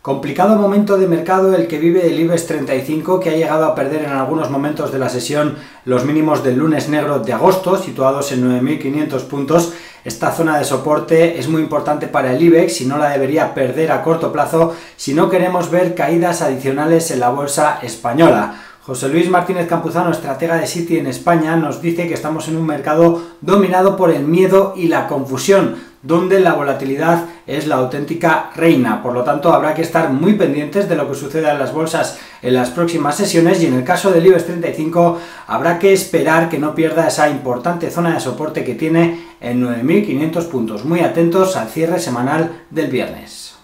Complicado momento de mercado el que vive el IBEX 35 que ha llegado a perder en algunos momentos de la sesión los mínimos del lunes negro de agosto situados en 9.500 puntos. Esta zona de soporte es muy importante para el IBEX y no la debería perder a corto plazo si no queremos ver caídas adicionales en la bolsa española. José Luis Martínez Campuzano, estratega de City en España, nos dice que estamos en un mercado dominado por el miedo y la confusión, donde la volatilidad es la auténtica reina. Por lo tanto, habrá que estar muy pendientes de lo que suceda en las bolsas en las próximas sesiones y en el caso del IBEX 35 habrá que esperar que no pierda esa importante zona de soporte que tiene en 9.500 puntos. Muy atentos al cierre semanal del viernes.